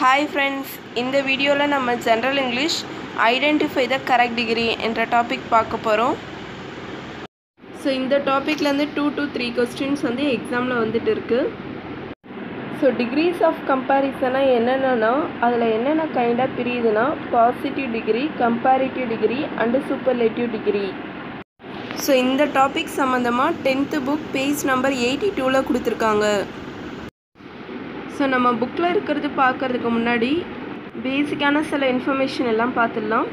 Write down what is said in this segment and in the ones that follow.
Hi friends இந்த வீடியோவில் நம்ம general English identify the correct degree என்ற டாபிக் பார்க்க போகிறோம் ஸோ இந்த டாப்பிக்லேருந்து டூ டு த்ரீ கொஸ்டின்ஸ் வந்து எக்ஸாமில் வந்துட்டு இருக்குது ஸோ டிகிரிஸ் ஆஃப் கம்பேரிசனாக என்னென்னா அதில் என்னென்ன கைண்டாக பிரியுதுன்னா positive degree comparative degree and superlative degree so இந்த டாபிக் சம்மந்தமாக tenth book page number eighty டூவில் கொடுத்துருக்காங்க. ஸோ நம்ம புக்கில் இருக்கிறது பார்க்கறதுக்கு முன்னாடி பேசிக்கான சில இன்ஃபர்மேஷன் எல்லாம் பார்த்துடலாம்.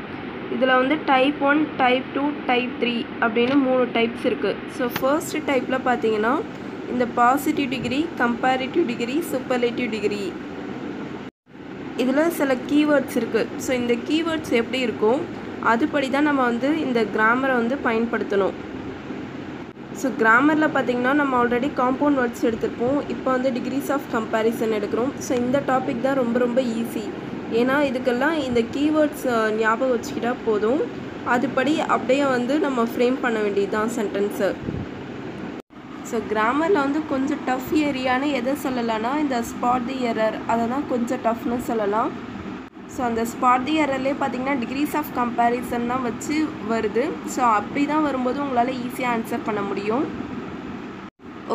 இதில் வந்து type one type two type three அப்படின்னு மூணு டைப்ஸ் இருக்குது ஸோ ஃபர்ஸ்ட் டைப்பில் பார்த்தீங்கன்னா இந்த positive degree comparative degree superlative degree இதில் சில கீவேர்ட்ஸ் இருக்குது ஸோ இந்த கீவேர்ட்ஸ் எப்படி இருக்கும்? அதுபடி தான் நம்ம வந்து இந்த கிராமரை வந்து பயன்படுத்தணும். ஸோ கிராமரில் பார்த்தீங்கன்னா நம்ம ஆல்ரெடி காம்பவுண்ட் வேர்ட்ஸ் எடுத்திருப்போம். இப்போ வந்து டிகிரிஸ் ஆஃப் கம்பேரிசன் எடுக்கிறோம். ஸோ இந்த டாபிக் தான் ரொம்ப ரொம்ப ஈஸி ஏன்னா இதுக்கெல்லாம் இந்த கீவேர்ட்ஸ் ஞாபகம் வச்சுக்கிட்டா போதும். அதுபடி அப்படியே வந்து நம்ம ஃப்ரேம் பண்ண வேண்டியது தான் சென்டென்ஸை ஸோ கிராமரில் வந்து கொஞ்சம் டஃப் ஏரியான்னு எதை சொல்லலாம்னா இந்த ஸ்பாட் தி எரர் அதை தான் கொஞ்சம் டஃப்னு சொல்லலாம். ஸோ அந்த ஸ்பாட் தி பார்த்தீங்கன்னா டிகிரிஸ் ஆஃப் கம்பேரிசன் தான் வச்சு வருது. ஸோ அப்படி தான் வரும்போது உங்களால் ஈஸியாக ஆன்சர் பண்ண முடியும்.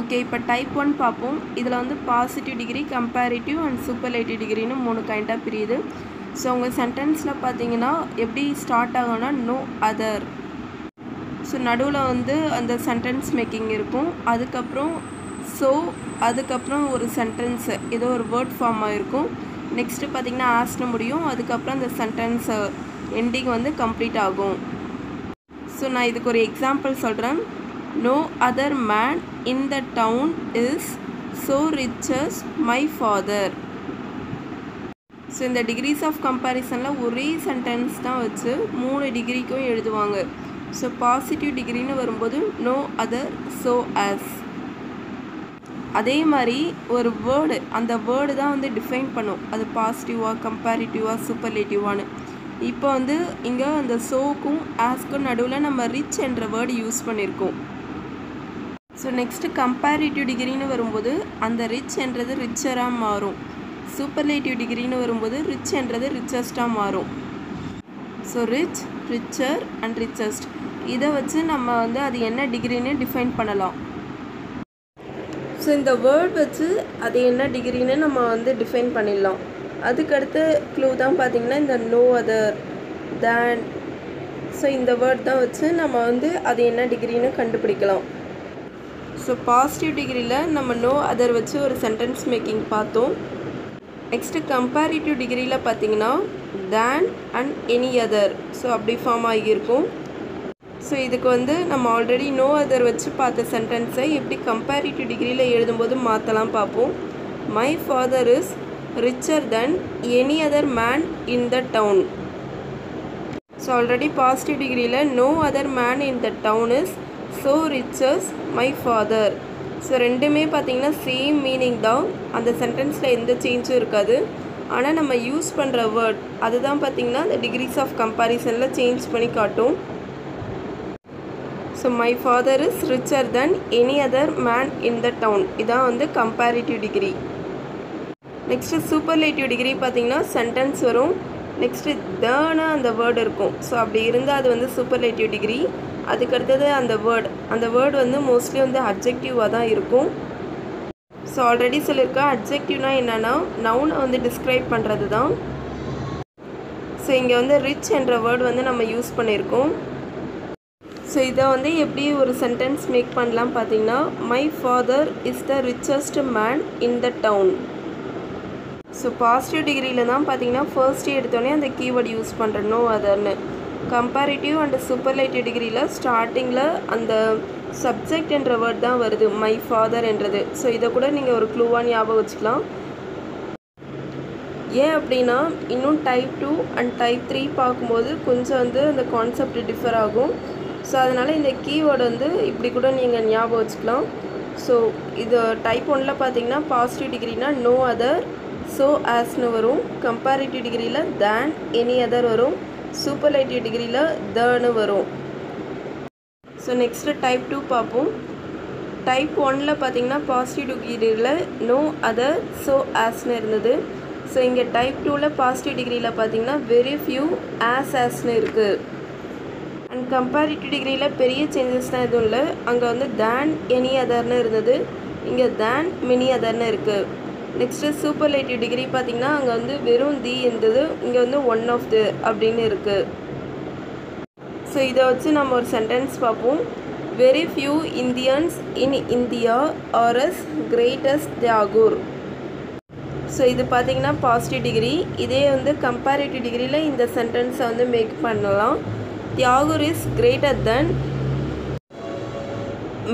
ஓகே இப்போ டைப் ஒன் பார்ப்போம் இதில் வந்து positive degree comparative and superlative டிகிரின்னு மூணு கைண்டாக பிரியுது. ஸோ உங்கள் சென்டென்ஸில் பார்த்தீங்கன்னா எப்படி ஸ்டார்ட் ஆகும்னா நோ அதர் ஸோ நடுவில் வந்து அந்த சென்டென்ஸ் மேக்கிங் இருக்கும். அதுக்கப்புறம் ஸோ அதுக்கப்புறம் ஒரு சென்டென்ஸு ஏதோ ஒரு வேர்ட் ஃபார்மாக இருக்கும். நெக்ஸ்ட்டு பார்த்திங்கன்னா ஆஸ்ட்னு முடியும். அதுக்கப்புறம் அந்த சென்டென்ஸ் எண்டிங் வந்து கம்ப்ளீட் ஆகும். ஸோ நான் இதுக்கு ஒரு எக்ஸாம்பிள் சொல்கிறேன் no other man in the town is so rich as my father so இந்த டிகிரிஸ் ஆஃப் கம்பேரிசனில் ஒரே சென்டென்ஸ் தான் வச்சு மூணு டிகிரிக்கும் எழுதுவாங்க. ஸோ பாசிட்டிவ் டிகிரின்னு வரும்போது நோ அதர் ஸோ ஆஸ் அதே மாதிரி ஒரு வேர்டு அந்த வேர்டு தான் வந்து டிஃபைன் பண்ணும். அது பாசிட்டிவாக கம்பேரிட்டிவாக சூப்பர்லேட்டிவான்னு இப்போ வந்து இங்கே அந்த சோக்கும் ஆஸ்க்கும் நடுவில் நம்ம ரிச் என்ற வேர்டு யூஸ் பண்ணியிருக்கோம் ஸோ நெக்ஸ்ட்டு கம்பேரிட்டிவ் டிகிரின்னு வரும்போது அந்த ரிச் என்றது ரிச்சராக மாறும். சூப்பர்லேட்டிவ் டிகிரின்னு வரும்போது ரிச் என்றது ரிச்சஸ்ட்டாக மாறும். So rich richer and richest இதை வச்சு நம்ம வந்து அது என்ன டிகிரின்னு டிஃபைன் பண்ணலாம். ஸோ இந்த வேர்ட் வச்சு அது என்ன டிகிரின்னு நம்ம வந்து டிஃபைன் பண்ணிடலாம். அதுக்கடுத்த க்ளூ தான் பார்த்திங்கன்னா இந்த நோ அதர் தேன் ஸோ இந்த வேர்ட் தான் வச்சு நம்ம வந்து அது என்ன டிகிரின்னு கண்டுபிடிக்கலாம். ஸோ பாசிட்டிவ் டிகிரியில் நம்ம நோ அதர் வச்சு ஒரு சென்டென்ஸ் மேக்கிங் பார்த்தோம். நெக்ஸ்ட்டு கம்பேரிட்டிவ் டிகிரியில் பார்த்திங்கன்னா than and any other so அப்படி ஃபார்ம் ஆகியிருக்கும். ஸோ இதுக்கு வந்து நம்ம ஆல்ரெடி நோ அதர் வச்சு பார்த்த சென்டென்ஸை எப்படி கம்பேரிட்டிவ் டிகிரியில் எழுதும்போது மாற்றலாம் பார்ப்போம். My father is richer than any other man in the town so already positive டிகிரியில் no other man in the town is so rich as my father so ரெண்டுமே பார்த்திங்கன்னா சேம் மீனிங் தான். அந்த சென்டென்ஸில் எந்த சேஞ்சும் இருக்காது. ஆனால் நம்ம யூஸ் பண்ணுற வேர்ட் அதுதான் பார்த்திங்கன்னா இந்த டிகிரிஸ் ஆஃப் கம்பேரிசனில் சேஞ்ச் பண்ணி காட்டும். So my father is richer than any other man in the town இதான் வந்து comparative degree next superlative degree பார்த்திங்கன்னா சென்டென்ஸ் வரும். நெக்ஸ்ட்டு தேனா அந்த வேர்டு இருக்கும். ஸோ அப்படி இருந்தால் அது வந்து சூப்பர்லேட்டிவ் டிகிரி அதுக்கடுத்தது அந்த வேர்டு அந்த வேர்டு வந்து மோஸ்ட்லி வந்து அப்ஜெக்டிவாக தான் இருக்கும். ஸோ ஆல்ரெடி சொல்லியிருக்கேன். அப்ஜெக்டிவ்னால் என்னென்னா நவுனை வந்து டிஸ்கிரைப் பண்ணுறது தான் ஸோ இங்கே வந்து ரிச் என்ற வேர்டு வந்து நம்ம யூஸ் பண்ணியிருக்கோம். ஸோ இதை வந்து எப்படி ஒரு சென்டென்ஸ் மேக் பண்ணலாம் பார்த்தீங்கன்னா my father is the richest man in the town so positive டிகிரியில் தான் பார்த்தீங்கன்னா ஃபர்ஸ்ட் எடுத்தோடனே அந்த கீவேர்டு யூஸ் பண்ணுறணும் அதர்னு கம்பேரிட்டிவ் அண்ட் சூப்பர்லைட்டிவ் டிகிரியில் ஸ்டார்டிங்கில் அந்த சப்ஜெக்ட் என்ற வேர்ட் தான் வருது மை ஃபாதர் என்றது. ஸோ இதை கூட நீங்கள் ஒரு க்ளூவாக ஞாபகம் வச்சுக்கலாம். ஏன் அப்படின்னா இன்னும் type two and type three பார்க்கும்போது கொஞ்சம் வந்து அந்த கான்செப்ட் டிஃபர் ஆகும். ஸோ அதனால் இந்த கீவேர்டு வந்து இப்படி கூட நீங்கள் ஞாபகம் வச்சுக்கலாம். ஸோ இது டைப் ஒனில் பார்த்தீங்கன்னா பாசிட்டிவ் டிகிரினா நோ அதர் ஸோ ஆஸ்னு வரும். கம்பேரிட்டிவ் டிகிரியில் தேன் எனி அதர் வரும். சூப்பர்லைட்டிவ் டிகிரியில் தன்னு வரும். ஸோ நெக்ஸ்ட்டு டைப் டூ பார்ப்போம் டைப் ஒனில் பார்த்தீங்கன்னா பாசிட்டிவ் டிகிரியில் நோ அதர் ஸோ ஆஸ்னு இருந்தது. ஸோ இங்கே டைப் டூவில் பாசிட்டிவ் டிகிரியில் பார்த்தீங்கன்னா வெரி ஃபியூ ஆஸ் ஆஸ்னு இருக்குது கம்பேரிட்டிவ் டிகிரியில் பெரிய சேஞ்சஸ் தான் எதுவும் இல்லை. அங்கே வந்து தேன் எனி அதர்னு இருந்தது. இங்கே தேன் மினி அதர்னு இருக்குது நெக்ஸ்ட்டு சூப்பர்லேட்டிவ் டிகிரி பார்த்திங்கன்னா அங்கே வந்து வெறும் தி இருந்தது. இங்கே வந்து ஒன் ஆஃப் தி அப்படின்னு இருக்குது ஸோ இதை வச்சு நம்ம ஒரு சென்டென்ஸ் பார்ப்போம். Very few Indians in India are as greatest Tagore so இது பார்த்தீங்கன்னா பாசிட்டிவ் டிகிரி இதே வந்து கம்பேரிட்டிவ் டிகிரியில் இந்த சென்டென்ஸை வந்து மேக் பண்ணலாம். Tagore is greater than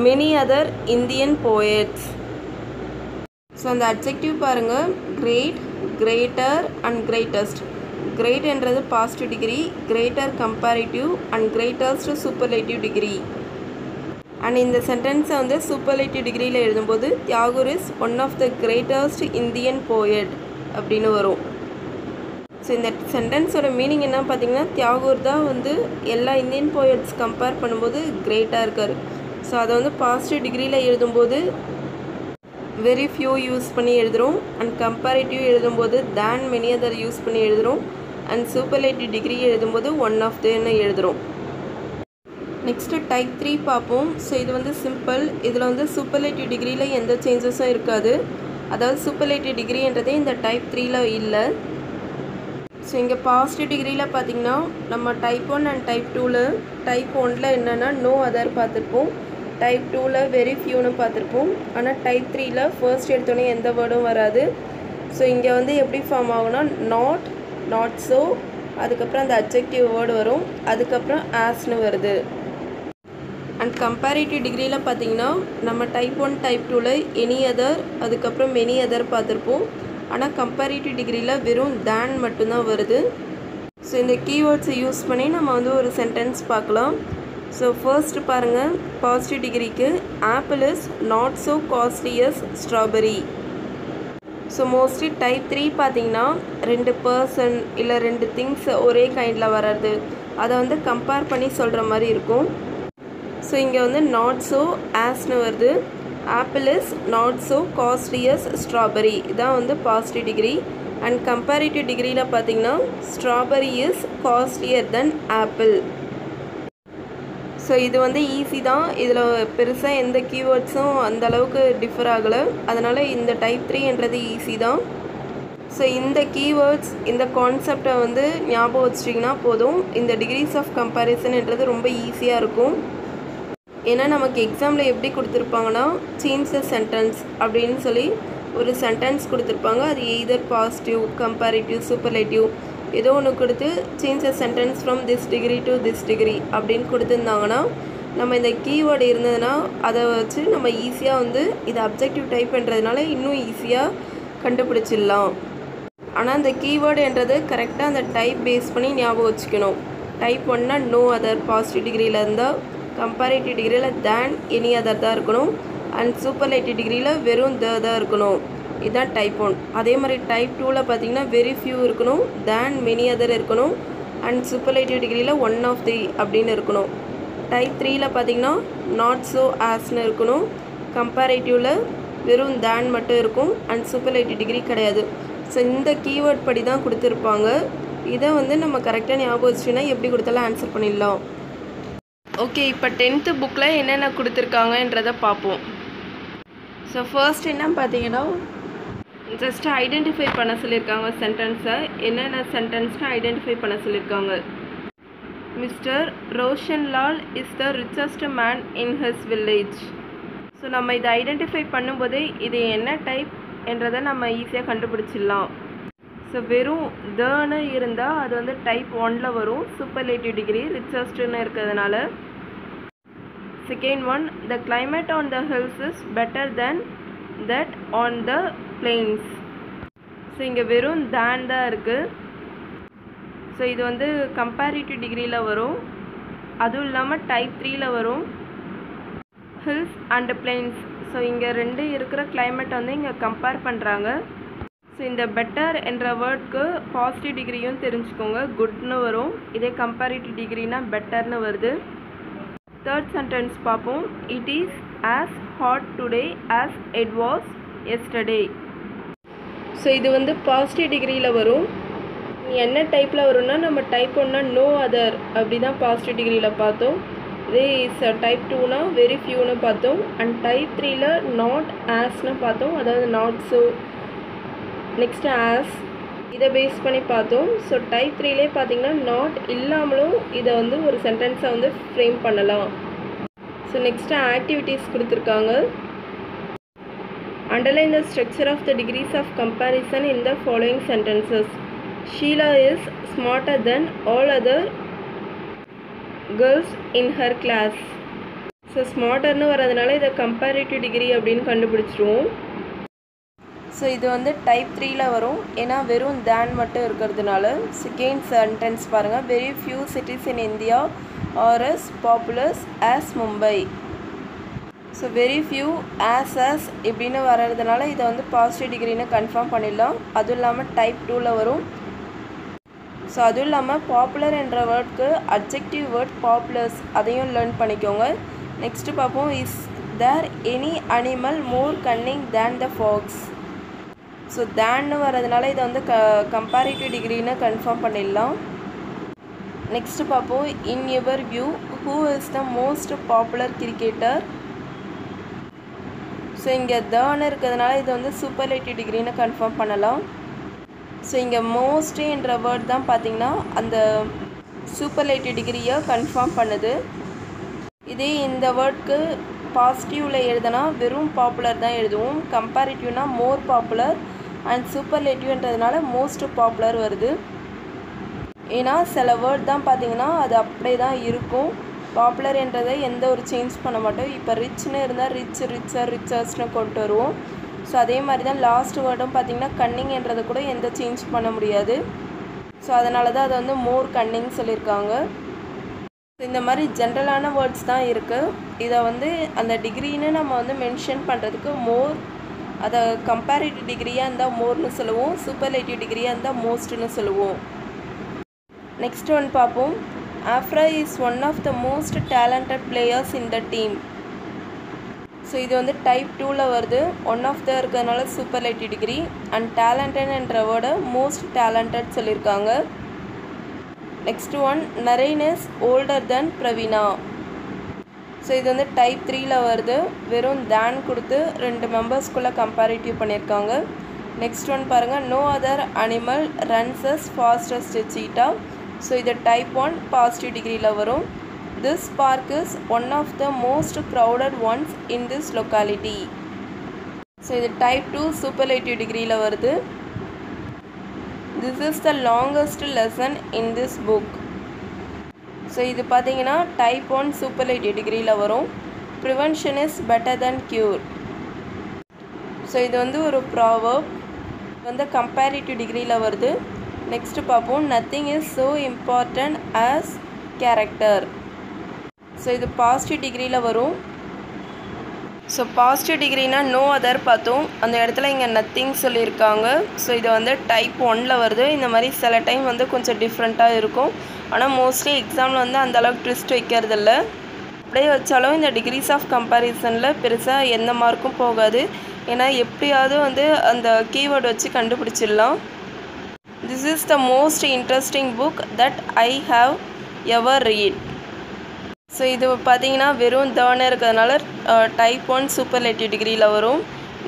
many other Indian poets so அந்த அட்ஜெக்டிவ் பாருங்கள் great greater and greatest கிரேட்ன்றது positive degree greater comparative and greatest superlative degree and இந்த சென்டென்ஸை வந்து சூப்பர்லேட்டிவ் டிகிரியில் எழுதும்போது Tagore is one of the greatest Indian poet அப்படின்னு வரும். So இந்த சென்டென்ஸோட மீனிங் என்ன பார்த்தீங்கன்னா தியாகூர் தான் வந்து எல்லா இந்தியன் போயட்ஸ் கம்பேர் பண்ணும்போது கிரேட்டாக இருக்கார். ஸோ அதை வந்து பாசிட்டிவ் டிகிரியில் எழுதும்போது வெரி ஃபியூ யூஸ் பண்ணி எழுதுகிறோம் அண்ட் கம்பேரிட்டிவ் எழுதும்போது தேன் மெனி அதர் யூஸ் பண்ணி எழுதுகிறோம் அண்ட் சூப்பர்லேட்டிவ் டிகிரி எழுதும்போது ஒன் ஆஃப் தேன்னு எழுதுகிறோம் நெக்ஸ்ட்டு டைப் த்ரீ பார்ப்போம். ஸோ இது வந்து சிம்பிள் இதில் வந்து சூப்பர்லேட்டிவ் டிகிரியில் எந்த சேஞ்சஸும் இருக்காது. அதாவது சூப்பர்லேட்டிவ் டிகிரின்றதே இந்த டைப் த்ரீயில் இல்லை. ஸோ இங்கே பாசிட்டிவ் டிகிரியில் பார்த்தீங்கன்னா நம்ம டைப் ஒன் அண்ட் டைப் டூவில் டைப் ஒனில் என்னென்னா நோ அதர் பார்த்துருப்போம். டைப் டூவில் வெரி ஃபியூன்னு பார்த்துருப்போம். ஆனால் டைப் த்ரீயில் ஃபர்ஸ்ட் எடுத்தோடனே எந்த வேர்டும் வராது. ஸோ இங்கே வந்து எப்படி ஃபார்ம் ஆகும்னா நாட் நாட் ஸோ அதுக்கப்புறம் அந்த அப்ஜெக்டிவ் வேர்டு வரும். அதுக்கப்புறம் ஆஸ்னு வருது. அண்ட் கம்பேரிட்டிவ் டிகிரியில் பார்த்தீங்கன்னா நம்ம டைப் ஒன் டைப் டூவில் எனி அதர் அதுக்கப்புறம் மெனி அதர் பார்த்துருப்போம். ஆனால் கம்பேரிட்டிவ் டிகிரியில் வெறும் தேன் மட்டும்தான் வருது. ஸோ இந்த கீவேர்ட்ஸை யூஸ் பண்ணி நம்ம வந்து ஒரு சென்டென்ஸ் பார்க்கலாம். ஸோ ஃபர்ஸ்ட் பாருங்கள் பாசிட்டிவ் டிகிரிக்கு apple is not so costly as strawberry so mostly type three பார்த்தீங்கன்னா ரெண்டு பர்சன் இல்லை ரெண்டு திங்ஸ் ஒரே கைண்டில் வர்றது அதை வந்து கம்பேர் பண்ணி சொல்கிற மாதிரி இருக்கும். ஸோ இங்கே வந்து நாட் ஸோ ஆஸ்னு வருது. Apple is not so costly as strawberry இதான் வந்து பாசிட்டிவ் டிகிரி அண்ட் கம்பேரிட்டிவ் டிகிரியில் பார்த்தீங்கன்னா strawberry is costlier than apple so இது வந்து ஈஸி தான். இதில் பெருசாக எந்த கீவேர்ட்ஸும் அந்த அளவுக்கு டிஃபர் ஆகலை. அதனால் இந்த டைப் த்ரீன்றது ஈஸி தான். ஸோ இந்த கீவேர்ட்ஸ் இந்த கான்செப்டை வந்து ஞாபகம் வச்சிட்டிங்கன்னா போதும். இந்த டிகிரிஸ் ஆஃப் கம்பேரிசன்ன்றது ரொம்ப ஈஸியாக இருக்கும். ஏன்னா நமக்கு எக்ஸாமில் எப்படி கொடுத்துருப்பாங்கன்னா சேஞ்ச் த சென்டென்ஸ் அப்படின்னு சொல்லி ஒரு சென்டென்ஸ் கொடுத்துருப்பாங்க. அது எய்தர் பாசிட்டிவ் கம்பேரிட்டிவ் சூப்பர்லேட்டிவ் ஏதோ ஒன்று கொடுத்து change the sentence from this degree to this degree அப்படின்னு கொடுத்துருந்தாங்கன்னா நம்ம இந்த கீவேர்டு இருந்ததுன்னா அதை வச்சு நம்ம ஈஸியாக வந்து இது அப்ஜெக்டிவ் டைப்ன்றதுனால இன்னும் ஈஸியாக கண்டுபிடிச்சிடலாம். ஆனால் அந்த கீவேர்டுன்றது கரெக்டாக அந்த டைப் பேஸ் பண்ணி ஞாபகம் வச்சுக்கணும். டைப் ஒன்னா நோ அதர் பாசிட்டிவ் டிகிரியில் இருந்தால் கம்பேரிட்டிவ் டிகிரியில் தேன் எனி அதர் தான் இருக்கணும். அண்ட் சூப்பர்லைட்டிவ் டிகிரியில் வெறும் த தான் இருக்கணும். இதுதான் டைப் ஒன் அதே மாதிரி டைப் டூவில் பார்த்தீங்கன்னா வெரி ஃபியூ இருக்கணும். தேன் மெனி அதர் இருக்கணும். அண்ட் சூப்பர்லைட்டிவ் டிகிரியில் ஒன் ஆஃப் தி அப்படின்னு இருக்கணும். டைப் த்ரீயில் பார்த்தீங்கன்னா நாட் ஸோ ஆஸ்னு இருக்கணும். கம்பேரேட்டிவில் வெறும் தேன் மட்டும் இருக்கும். அண்ட் சூப்பர்லைட்டிவ் டிகிரி கிடையாது. ஸோ இந்த கீவேர்ட் படி தான் கொடுத்துருப்பாங்க. இதை வந்து நம்ம கரெக்டாக ஞாபகம் வச்சுன்னா எப்படி கொடுத்தாலும் ஆன்சர் பண்ணிடலாம். ஓகே இப்போ டென்த்து புக்கில் என்னென்ன கொடுத்துருக்காங்கன்றதை பார்ப்போம் ஸோ ஃபர்ஸ்ட் என்ன பார்த்தீங்கன்னா ஜஸ்ட் ஐடென்டிஃபை பண்ண சொல்லியிருக்காங்க சென்டென்ஸை என்னென்ன சென்டென்ஸ்னு ஐடென்டிஃபை பண்ண சொல்லியிருக்காங்க mister Roshanlal is the richest man in his village so நம்ம இதை ஐடென்டிஃபை பண்ணும்போதே இது என்ன டைப் என்றதை நம்ம ஈஸியாக கண்டுபிடிச்சிடலாம். ஸோ வெறும் தன்னு இருந்தால் அது வந்து டைப் ஒனில் வரும். சூப்பர்லேட்டிவ் டிகிரி ரிச்சஸ்ட்டுன்னு இருக்கிறதுனால second one the climate on the hills is better than that on the plains so இங்கே வெறும் தேன் தான் இருக்குது ஸோ இது வந்து கம்பேரிட்டிவ் டிகிரியில் வரும். அதுவும் இல்லாமல் டைப் த்ரீயில் வரும். ஹில்ஸ் அண்ட் பிளெயின்ஸ் ஸோ இங்கே ரெண்டு இருக்கிற கிளைமேட் வந்து இங்கே கம்பேர் பண்ணுறாங்க ஸோ இந்த பெட்டர் என்ற வேர்ட்க்கு பாசிட்டிவ் டிகிரியும் தெரிஞ்சுக்கோங்க. குட்னு வரும். இதே கம்பேரிட்டிவ் டிகிரினா பெட்டர்னு வருது. தேர்ட் சென்டென்ஸ் பார்ப்போம். It is as hot today as it was yesterday so இது வந்து பாசிட்டிவ் டிகிரியில் வரும். என்ன டைப்பில் வரும்னா நம்ம டைப் ஒன்னா நோ அதர் அப்படி தான் பாசிட்டிவ் டிகிரியில் பார்த்தோம். இதே இஸ் டைப் டூனா வெரி ஃபியூன்னு பார்த்தோம். அண்ட் டைப் த்ரீயில் நாட் ஆஸ்னு பார்த்தோம். அதாவது நாட் ஸோ நெக்ஸ்ட்டு ஆஸ் இதை பேஸ் பண்ணி பார்த்தோம். ஸோ டைப் த்ரீலே பார்த்தீங்கன்னா நாட் இல்லாமலும் இதை வந்து ஒரு சென்டென்ஸாக வந்து ஃப்ரேம் பண்ணலாம். ஸோ நெக்ஸ்ட்டு ஆக்டிவிட்டீஸ் கொடுத்துருக்காங்க. Underline the structure of the degrees of comparison in the following sentences Sheela is smarter than all other girls in her class so ஸ்மார்ட்டர்னு வரதுனால இதை கம்பேரிட்டிவ் டிகிரி அப்படின்னு கண்டுபிடிச்சிருவோம். ஸோ இது வந்து டைப் த்ரீயில் வரும். ஏன்னா வெறும் தேன் மட்டும் இருக்கிறதுனால செகண்ட் சென்டென்ஸ் பாருங்கள் very few cities in India are as popular as as Mumbai so very few as as இப்படின்னு வர்றதுனால இதை வந்து பாசிட்டிவ் டிகிரின்னு கன்ஃபார்ம் பண்ணிடலாம். அதுவும் இல்லாமல் டைப் டூவில் வரும். ஸோ அதுவும் இல்லாமல் பாப்புலர் என்ற வேர்ட்க்கு அப்ஜெக்டிவ் வேர்ட் பாப்புலர்ஸ் அதையும் லேர்ன் பண்ணிக்கோங்க. நெக்ஸ்ட்டு பார்ப்போம். Is there any animal more cunning than the fox so தேன்னு வர்றதுனால இதை வந்து க கம்பேரிட்டிவ் டிகிரின்னு கன்ஃபார்ம் பண்ணிடலாம். நெக்ஸ்ட்டு பார்ப்போம். In your view who is the most popular cricketer so இங்கே தேர்னு இருக்கிறதுனால இது வந்து சூப்பர்லேட்டிவ் டிகிரின்னு கன்ஃபார்ம் பண்ணலாம். ஸோ இங்கே மோஸ்ட்ன்ற வேர்ட் தான் பார்த்தீங்கன்னா அந்த சூப்பர்லேட்டிவ் டிகிரியை கன்ஃபார்ம் பண்ணுது. இதே இந்த வேர்ட்க்கு பாசிட்டிவில் எழுதுனா வெறும் பாப்புலர் தான் எழுதுவோம். கம்பேரிட்டிவ்னா மோர் பாப்புலர் அண்ட் சூப்பர்லேட்டிவ்ன்றதுனால மோஸ்ட் பாப்புலர் வருது. ஏன்னா சில வேர்ட் தான் பார்த்தீங்கன்னா அது அப்படியே தான் இருக்கும். பாப்புலர்ன்றதை எந்த ஒரு சேஞ்ச் பண்ண மாட்டோம். இப்போ ரிச்னு இருந்தால் ரிச் ரிச்சர் ரிச்சர்ஸ்னு கொண்டு வருவோம். ஸோ அதே மாதிரி தான் லாஸ்ட் வேர்டும் பார்த்தீங்கன்னா கன்னிங்ன்றதை கூட எந்த சேஞ்ச் பண்ண முடியாது. ஸோ அதனால தான் அதை வந்து மோர் கன்னிங் சொல்லியிருக்காங்க. இந்த மாதிரி ஜென்ரலான வேர்ட்ஸ் தான் இருக்குது இதை வந்து அந்த டிகிரின்னு நம்ம வந்து மென்ஷன் பண்ணுறதுக்கு மோர் அதை கம்பேரிட்டிவ் டிகிரியாக இருந்தால் மோர்னு சொல்லுவோம் சூப்பர்லேட்டிவ் டிகிரியாக இருந்தால் மோஸ்ட்னு சொல்லுவோம். நெக்ஸ்ட் ஒன் பார்ப்போம். Afra is one of the most talented players in the team so இது வந்து டைப் டூவில் வருது. ஒன் ஆஃப் த இருக்கிறதுனால சூப்பர்லேட்டிவ் டிகிரி அண்ட் டேலண்டட்ன்ற வேர்டை மோஸ்ட் டேலண்டட் சொல்லியிருக்காங்க. Next one Naren is older than Praveena so இது வந்து டைப் த்ரீயில் வருது. வெறும் தேன் கொடுத்து ரெண்டு மெம்பர்ஸ்குள்ளே கம்பேரிட்டிவ் பண்ணியிருக்காங்க. நெக்ஸ்ட் ஒன் பாருங்கள் no other animal runs as fastest cheetah so இது டைப் ஒன் பாசிட்டிவ் டிகிரியில் வரும். This park is one of the most crowded ones in this locality so இது டைப் டூ சூப்பர்லேட்டிவ் டிகிரியில் வருது. This is the longest lesson in this book so இது பார்த்தீங்கன்னா type one superlative டிகிரியில் வரும். Prevention is better than cure so இது வந்து ஒரு ப்ராவர்ப் வந்து கம்பேரிட்டிவ் டிகிரியில் வருது. நெக்ஸ்ட்டு பார்ப்போம் nothing is so important as character so இது பாசிட்டிவ் டிகிரியில் வரும். ஸோ பாசிட்டிவ் டிகிரினா நோ அதர் பார்த்தோம். அந்த இடத்துல இங்கே நத்திங் சொல்லியிருக்காங்க. ஸோ இது வந்து டைப் ஒனில் வருது. இந்த மாதிரி சில டைம் வந்து கொஞ்சம் டிஃப்ரெண்ட்டாக இருக்கும். ஆனால் மோஸ்ட்லி எக்ஸாமில் வந்து அந்த அளவுக்கு ட்விஸ்ட் வைக்கிறதில்ல. அப்படியே வச்சாலும் இந்த டிகிரிஸ் ஆஃப் கம்பேரிசனில் பெருசாக எந்த மார்க்கும் போகாது. ஏன்னா எப்படியாவது வந்து அந்த கீவேர்டு வச்சு கண்டுபிடிச்சிடலாம். This is the most interesting book that I have ever read so இது பார்த்தீங்கன்னா வெறும் தேர்னு இருக்கிறதுனால டைப் ஒன் சூப்பர்லேட்டிவ் டிகிரியில் வரும்.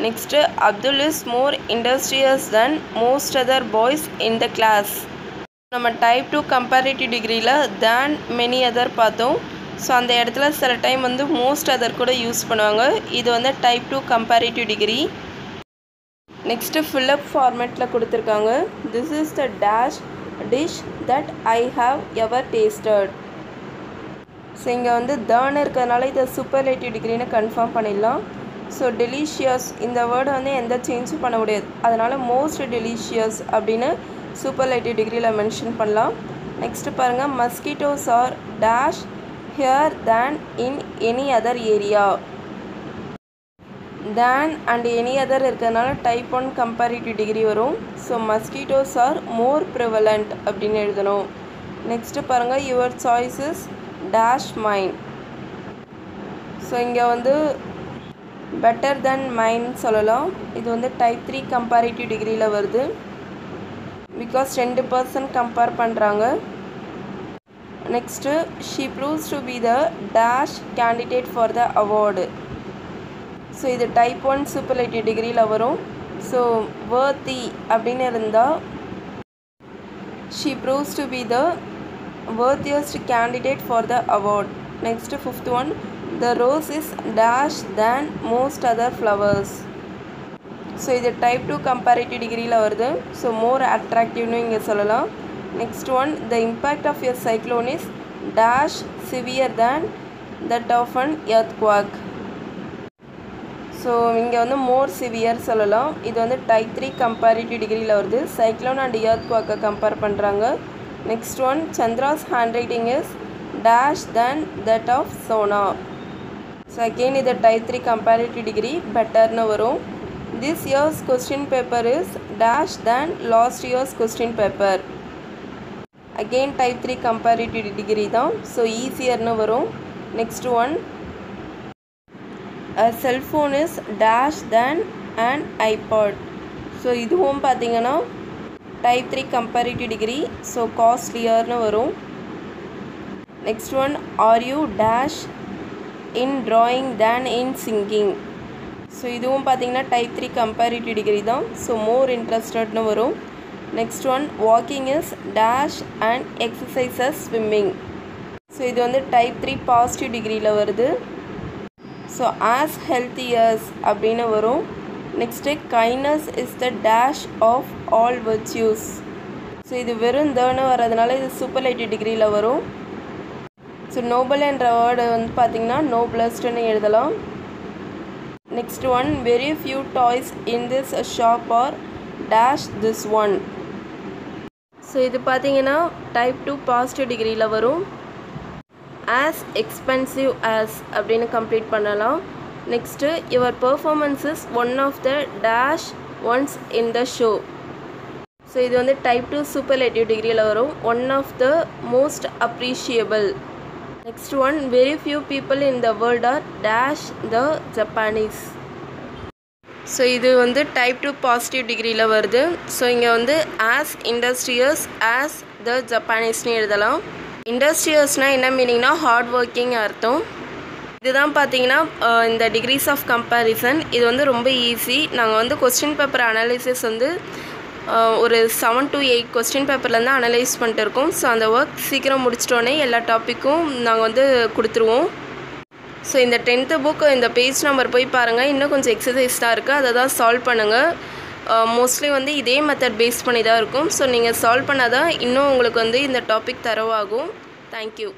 Next Abdul is more industrious than most other boys in the class நம்ம டைப் டூ கம்பேரிட்டிவ் டிகிரியில் தேன் மெனி அதர் பார்த்தோம். So அந்த இடத்துல சில டைம் வந்து மோஸ்ட் அதர் கூட யூஸ் பண்ணுவாங்க. இது வந்து type two comparative degree next fill up ஃபார்மேட்டில் கொடுத்துருக்காங்க. This is the dash dish that I have ever tasted so இங்கே வந்து தேன் இருக்கிறதுனால இதை சூப்பர்லேட்டிவ் டிகிரின்னு கன்ஃபார்ம் பண்ணிடலாம். ஸோ டெலிஷியஸ் இந்த வேர்டு வந்து எந்த சேஞ்சும் பண்ண முடியாது. அதனால் மோஸ்ட் டெலிஷியஸ் அப்படின்னு சூப்பர்லேட்டிவ் டிகிரியில் மென்ஷன் பண்ணலாம். நெக்ஸ்ட்டு பாருங்கள் mosquitoes are dash here than in any other area than and any other இருக்கிறதுனால டைப் ஒன் கம்பேரிட்டிவ் டிகிரி வரும். So mosquitoes are more prevalent அப்படின்னு எழுதணும். நெக்ஸ்ட்டு பாருங்கள் your choices dash mine so இங்கே வந்து பெட்டர் தென் மைன் சொல்லலாம். இது வந்து டைப் த்ரீ கம்பேரிட்டிவ் டிகிரியில் வருது. பிகாஸ் ரெண்டு பர்சன் கம்பேர் பண்ணுறாங்க next she proves to be the dash candidate for the award so இது டைப் ஒன் சூப்பர்லேட்டிவ் டிகிரியில் வரும். ஸோ வேர்த்தி அப்படின்னு இருந்தால் she proves to be the worthiest candidate for the award next fifth one the rose is dash than most other flowers so இது type two comparative டிகிரியில் வருது. So more அட்ராக்டிவ்னு இங்கே சொல்லலாம். Next one the impact of your cyclone is dash severe than that of an earthquake so இங்கே வந்து மோர் severe சொல்லலாம். இது வந்து டைப் த்ரீ கம்பேரிட்டிவ் டிகிரியில் வருது. சைக்ளோன் அண்ட் எர்த் குவாக்கை கம்பேர் பண்ணுறாங்க next one Chandra's handwriting is dash than that of Sona so again இது டைப் த்ரீ கம்பேரிட்டிவ் டிகிரி பெட்டர்னு வரும். This year's question paper is dash than last year's question paper again type three comparative degree தான். So ஈஸியர்னு வரும். Next one cellphone is dash than and iPad so இதுவும் பார்த்தீங்கன்னா type three comparative degree so காஸ்ட்லியர்னு வரும். Next one are you dash in drawing than in singing so இதுவும் பார்த்தீங்கன்னா type three comparative degree தான். So more இன்ட்ரெஸ்டட்னு வரும். Next one walking is dash and exercises swimming so இது வந்து type three positive டிகிரியில் வருது. ஸோ ஆஸ் ஹெல்த்தியர்ஸ் அப்படின்னு வரும். Next kindness is the dash of all virtues so இது வெறும் தேர்னு வர்றதுனால இது சூப்பர்லைட்டிவ் டிகிரியில் வரும். ஸோ நோபல் என்ற வேர்டு வந்து பார்த்திங்கன்னா நோப்ளஸ்ட்னு எழுதலாம். Next one very few toys in this shop are dash this one so இது பார்த்தீங்கன்னா டைப் டூ பாசிட்டிவ் டிகிரியில் வரும். ஆஸ் எக்ஸ்பென்சிவ் ஆஸ் அப்படின்னு கம்ப்ளீட் பண்ணலாம். Next your performances one of the dash ones in the show so இது வந்து type two superlative டிகிரியில் வரும். One of the most appreciable next one very few people in the world are dash the Japanese so இது வந்து type two positive டிகிரியில் வருது. So இங்கே வந்து ஆஸ் இண்டஸ்ட்ரியஸ் ஆஸ் த ஜப்பானீஸ்னு எழுதலாம். இண்டஸ்ட்ரியஸ்னால் என்ன மீனிங்னா ஹார்ட் ஒர்க்கிங் அர்த்தம். இதுதான் பார்த்தீங்கன்னா இந்த டிகிரிஸ் ஆஃப் கம்பேரிசன் இது வந்து ரொம்ப ஈஸி நாங்கள் வந்து கொஸ்டின் பேப்பர் அனாலிசிஸ் வந்து ஒரு செவன் டு எயிட் கொஸ்டின் பேப்பர்லேருந்து அனலைஸ் பண்ணிட்டு இருக்கோம். ஸோ அந்த ஒர்க் சீக்கிரம் முடிச்சிட்டோன்னே எல்லா டாப்பிக்கும் நாங்கள் வந்து கொடுத்துருவோம். ஸோ இந்த டென்த்து புக் இந்த பேஜ் நம்பர் போய் பாருங்கள் இன்னும் கொஞ்சம் எக்ஸசைஸ் தான் இருக்குது அதை தான் சால்வ் பண்ணுங்கள் மோஸ்ட்லி வந்து இதே மெத்தட் பேஸ் பண்ணி தான் இருக்கும். ஸோ நீங்கள் சால்வ் பண்ணால் தான் இன்னும் உங்களுக்கு வந்து இந்த டாபிக் தரவாகும். தேங்க்யூ